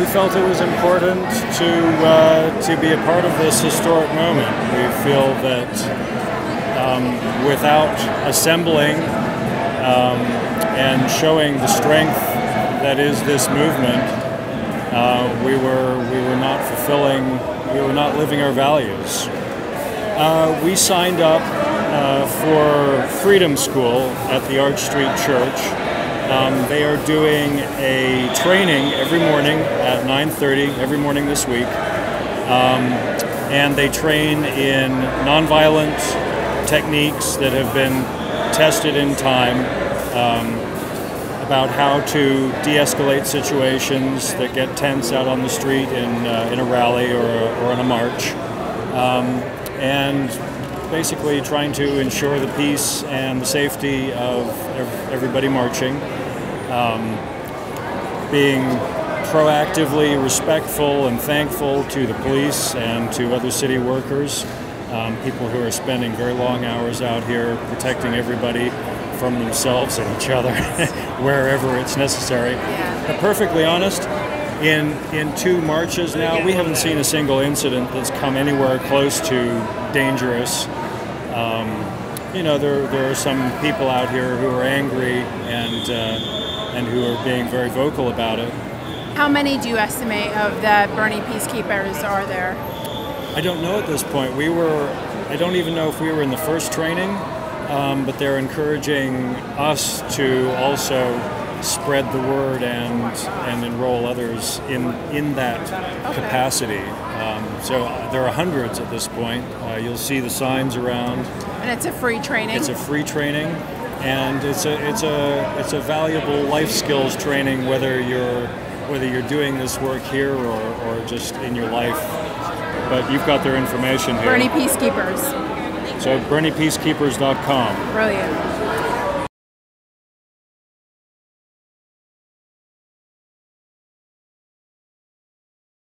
we felt it was important to uh, to be a part of this historic moment. We feel that um, without assembling um, and showing the strength that is this movement, uh, we were we were not fulfilling, we were not living our values. Uh, we signed up uh, for Freedom School at the Arch Street Church. Um, they are doing a training every morning at 9:30 every morning this week, um, and they train in nonviolent techniques that have been tested in time um, about how to de-escalate situations that get tense out on the street in uh, in a rally or, or in a march, um, and basically trying to ensure the peace and the safety of everybody marching um, being proactively respectful and thankful to the police and to other city workers, um, people who are spending very long hours out here protecting everybody from themselves and each other wherever it's necessary. But perfectly honest, in in two marches now, we haven't seen a single incident that's come anywhere close to dangerous. Um, you know, there, there are some people out here who are angry and uh, and who are being very vocal about it. How many do you estimate of the Bernie peacekeepers are there? I don't know at this point. We were, I don't even know if we were in the first training, um, but they're encouraging us to also spread the word and and enroll others in in that capacity. Um, so there are hundreds at this point. Uh, you'll see the signs around. And it's a free training. It's a free training and it's a it's a it's a valuable life skills training whether you're whether you're doing this work here or, or just in your life. But you've got their information here. Bernie Peacekeepers. So BerniePeacekeepers.com. Brilliant.